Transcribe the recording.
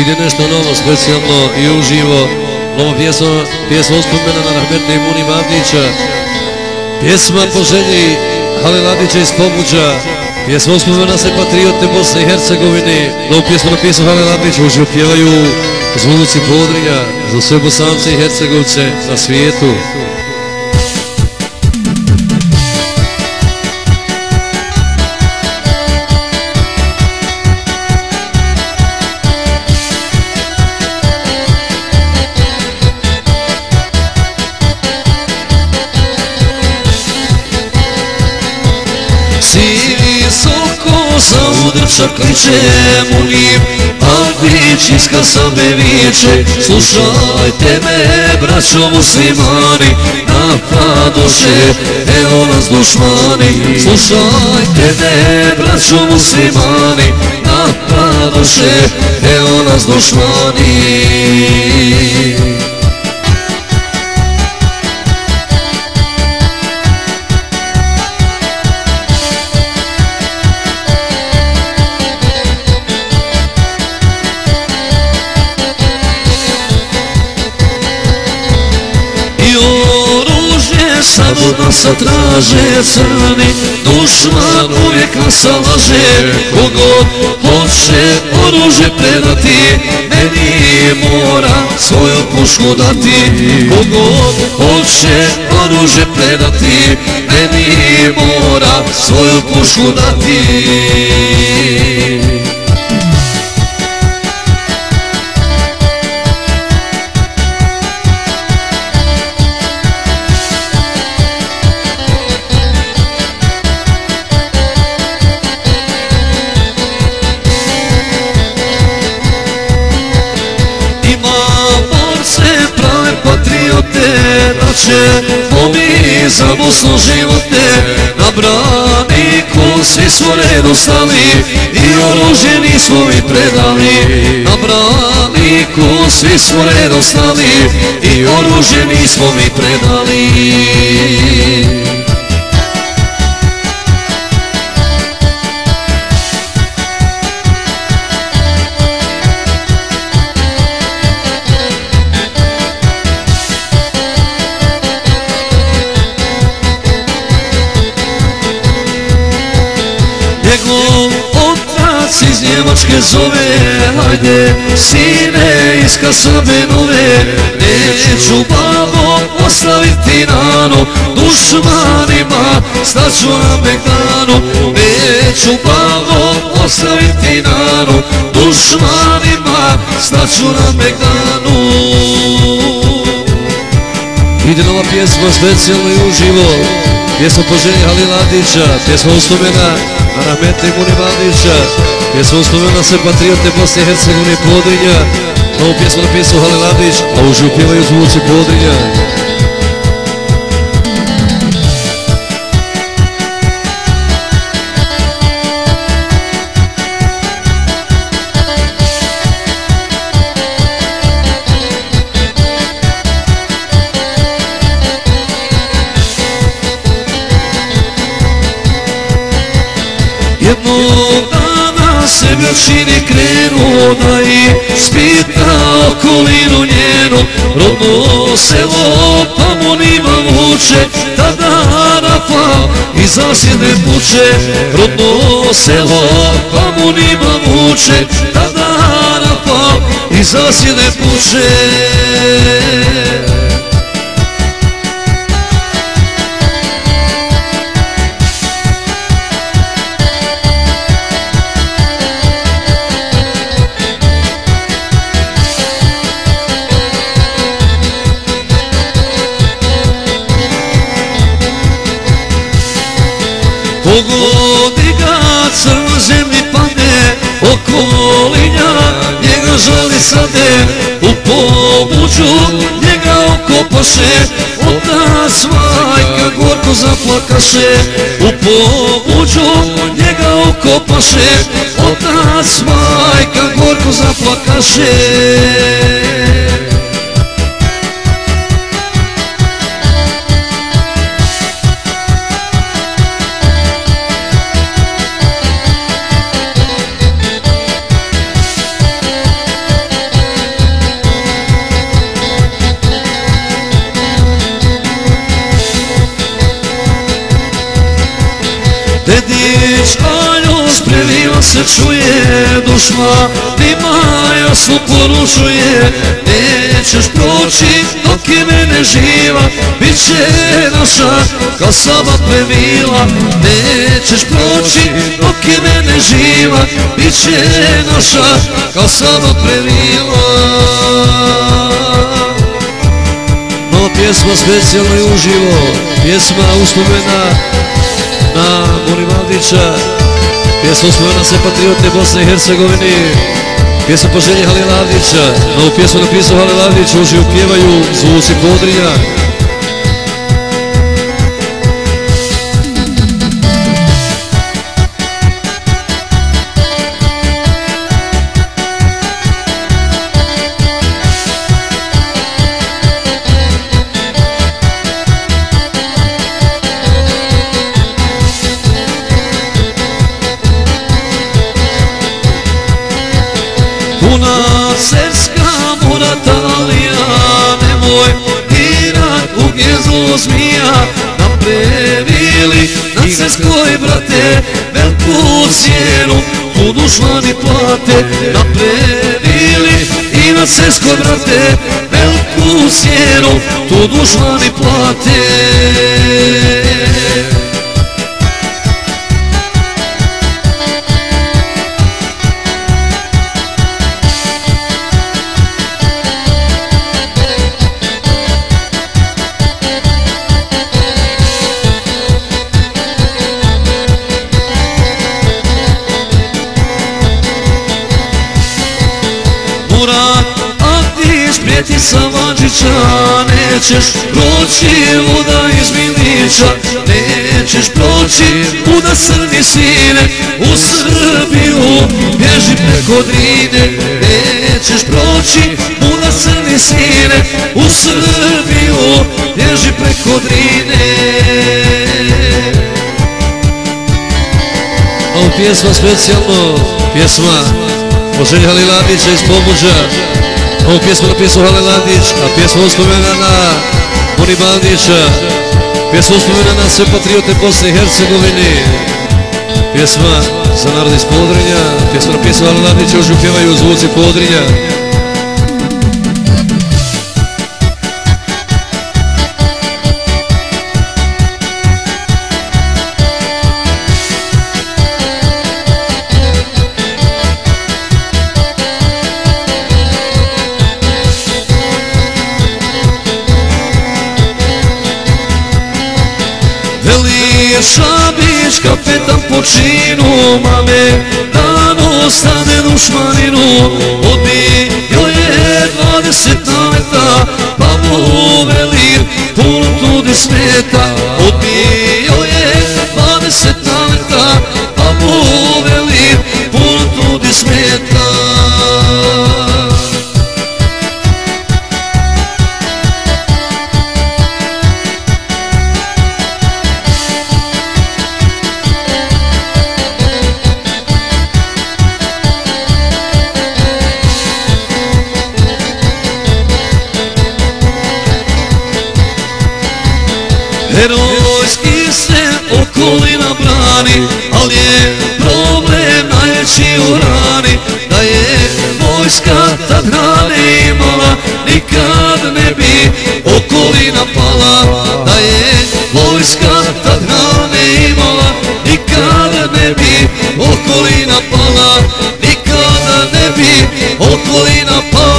Ide nešto novo, specijalno i uživo. Nova pjesma, pjesma uspomena na rahmetne Muni Mavdića. Pjesma po želji Haliladića iz Pobuđa. Pjesma uspomena se patriote Bosne i Hercegovine. Novu pjesmu napisao Haliladić, uživo pjevaju zvuci Podrinja za sve Bosance i Hercegovce na svijetu. Udrča kliče mu njim Albić iska same vijeće Slušajte me braćo muslimani Napadoše evo nas dušmani. Slušajte me braćo muslimani Napadoše evo nas dušmani Nas traže crni Dušman uvijek nas laže. Kogod hoće oružje predati Meni mora svoju pušku dati. Kogod hoće oružje predati Meni mora svoju pušku dati će Omi za Bosnu živote. Na braniku svi smo redu stali I oružje nismo mi predali. Na braniku svi smo redu stali I oružje nismo mi predali iz Njemačke zove Hajde sine iz Kasabe nove Neću babo ostaviti nano Dušmanima staću na Begdanu Neću babo ostaviti nano Dušmanima staću na Begdanu Ide nova pjesma specijalno i uživo Pjesma po želji Haliladića Pjesma uspomena na rahmetne Muni Mavdića Pjesma uspomena sve patriote Bosne i Hercegovine Podrinja Novu pjesmu napisao Haliladić A uživo pjevaju zvuci Podrinja dana se čini krenu da i spita okolinu njenu. Rodno selo pa mu nima vuče tada Arafa i zasjede puče Rodno selo pa mu nima vuče tada Arafa i zasjede puče crno zemlji pade Okolinja njega žali sade U pobuđu njega okopaše Otac majka gorko zaplakaše U pobuđu njega okopaše Otac majka gorko zaplakaše se čuje dušma Nima jasno poručuje Nećeš proći dok je mene živa Biće naša kao sama premila. Nećeš proći dok je mene živa Biće naša kao sama premila pjesma specijalno i uživo Pjesma uspomena na Monivaldića Pjesma uspomena se patriote Bosne i Hercegovine. Pjesma po želji Halilavdića Novu pjesmu napisao Halilavdić Uživo pjevaju zvuci Podrinja cijenu tu dušmani plate Naprevili i na cerskoj brate Veliku cijenu tu dušmani plate Nećeš proći voda iz Milića Nećeš proći muda crni sine U Srbiju bježi preko Drine. Nećeš proći muda crni sine U Srbiju bježi preko Drine. Ovo pjesma specijalno Pjesma po želji Halilavdića iz Pomođa Ovu pjesmu napisao Halilavdić A pjesma uspomena na Monibaldića Pjesma uspomena na sve patriote Bosne i Hercegovine. Pjesma za narod iz Podrinja. Pjesma napisao Halilavdić Još pjevaju zvuci Podrinja Veli Šabić kapetan po činu Mame. Dan ostane dušmaninu Odbio je dvadeset naleta Pa mu veli puno tudi smeta vojska tad hrane imala, nikad ne bi okolina pala. Da je vojska tad hrane imala, nikad ne bi okolina pala. Nikada ne bi okolina pala